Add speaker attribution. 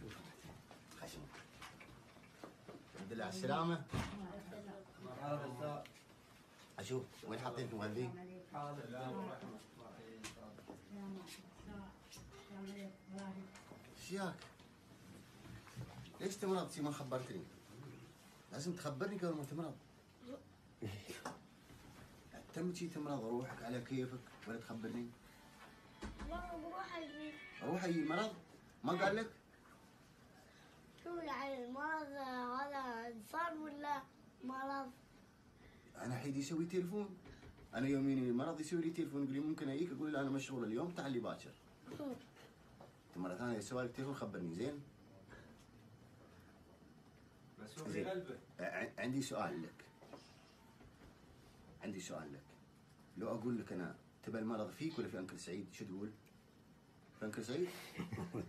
Speaker 1: شوف خشم الحمد لله على السلامة أشوف وين حاطين المغذي؟ شياك؟ ليش تمرض شي ما خبرتني؟ لازم تخبرني قبل ما تمرض تم شي تمرض روحك على كيفك ولا تخبرني؟
Speaker 2: لا بروح أجيب
Speaker 1: روح اي مرض ما قال لك؟
Speaker 2: شو يعني المرض هذا إنسان ولا مرض؟
Speaker 1: أنا حيدي يسوي تليفون أنا يومين المرض يسوي لي تليفون يقول لي ممكن أجيك أقول له أنا مشغول اليوم تعال لي باكر انت مرة ثانية يسوي لك تليفون خبرني زين
Speaker 3: بس هو
Speaker 1: زين.
Speaker 3: في قلبه
Speaker 1: عندي سؤال لك عندي سؤال لك لو أقول لك أنا تبى المرض فيك ولا في أنكل سعيد شو تقول؟ في أنكل سعيد؟